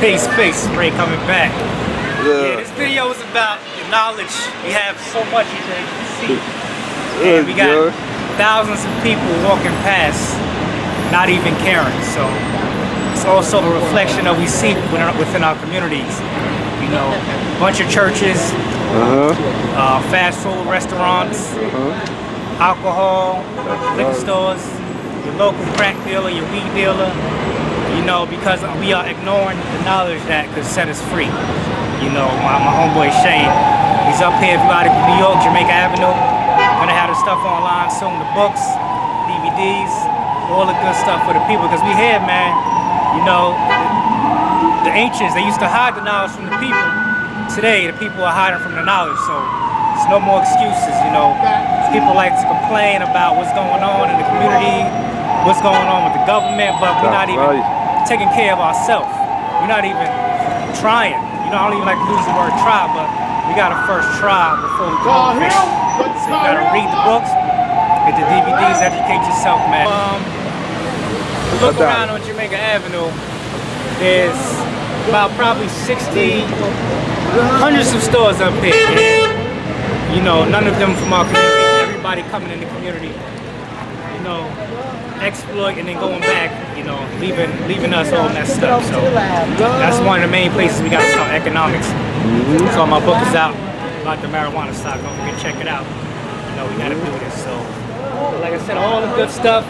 Peace, peace. Ray coming back. Yeah. Yeah, this video is about the knowledge. We have so much to see. Yeah, And we got thousands of people walking past, not even caring. So it's also a reflection of we see within our- communities. You know, a bunch of churches, Uh-huh. uh, fast food restaurants, Uh-huh. alcohol, liquor stores, your local crack dealer, your weed dealer, you know, because we are ignoring the knowledge that could set us free. You know, my, my homeboy Shane, he's up here, if you out in New York, Jamaica Avenue, gonna have the stuff online soon, the books, DVDs, all the good stuff for the people, because we here, man, you know, the ancients, they used to hide the knowledge from the people. Today, the people are hiding from the knowledge, so it's no more excuses, you know. People like to complain about what's going on in the community, what's going on with the government, but we're not even. Taking care of ourselves. We're not even trying. You know, I don't even like to use the word try, but we gotta first try before we go. So you gotta read the books, get the DVDs, educate yourself, man. Um, look around on Jamaica Avenue. There's about probably 60, hundreds of stores up here. And, you know, none of them from our community. Everybody coming in the community, you know, exploit and then going back, you know, leaving leaving us all messed up. So that's one of the main places we got to start economics. So my book is out about the marijuana stock. Forget to check it out. You know, we got to do this. So, like I said, all the good stuff,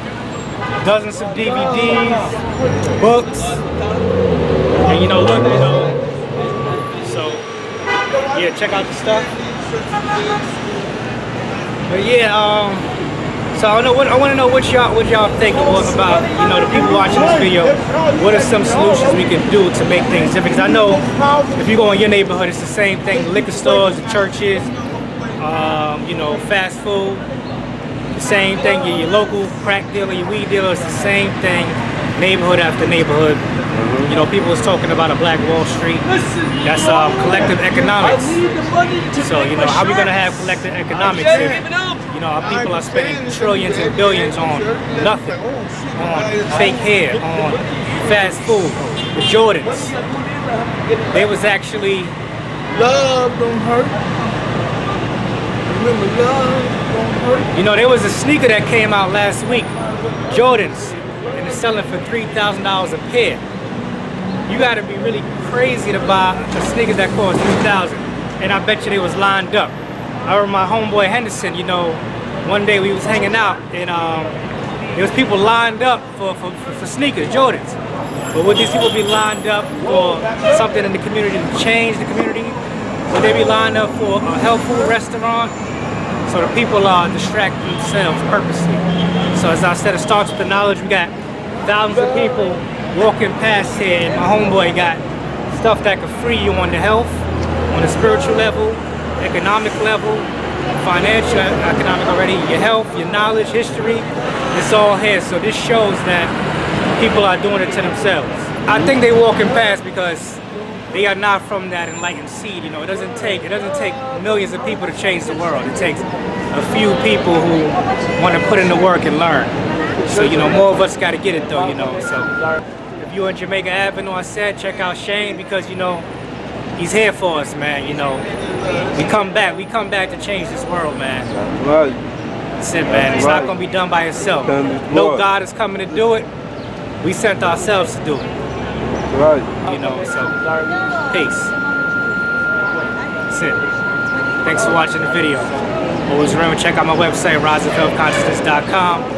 dozens of DVDs, books, and you know, look, you know. So, yeah, check out the stuff. But yeah, um, so I know what I want to know what y'all what y'all think was about you know the people watching this video. What are some solutions we can do to make things different? Because I know if you go in your neighborhood, it's the same thing. Liquor stores, the churches, um, you know, fast food, the same thing. Your, your local crack dealer, your weed dealer, it's the same thing. Neighborhood after neighborhood. You know, people was talking about a Black Wall Street. That's um, collective economics. So, you know, how we gonna have collective economics if, you know, our people are spending trillions and billions on nothing, on fake hair, on fast food, the Jordans. They was actually, Love don't hurt. Remember, love don't hurt. you know, there was a sneaker that came out last week, Jordans, selling for $3,000 a pair. You gotta be really crazy to buy a sneaker that costs 3000 and I bet you they was lined up. I remember my homeboy Henderson, you know, one day we was hanging out and um, there was people lined up for, for, for, sneakers, Jordans. But would these people be lined up for something in the community to change the community? Would they be lined up for a health food restaurant? So the people are distracting themselves purposely. So as I said, it starts with the knowledge. We got thousands of people walking past here, and my homeboy got stuff that could free you on the health, on the spiritual level, economic level, financial, economic already, your health, your knowledge, history. It's all here. So this shows that people are doing it to themselves. I think they walking past because they are not from that enlightened seed. You know, it doesn't take it doesn't take millions of people to change the world. It takes a few people who want to put in the work and learn. So you know, more of us got to get it though. You know, so if you're in Jamaica Avenue, I said check out Shane because you know he's here for us, man. You know, we come back. We come back to change this world, man. Right. That's it, man. It's not gonna be done by itself. No. God is coming to do it. We sent ourselves to do it. Right. You know, so peace. That's it. Thanks for watching the video. Always remember check out my website, riseofhealthconsciousness.com.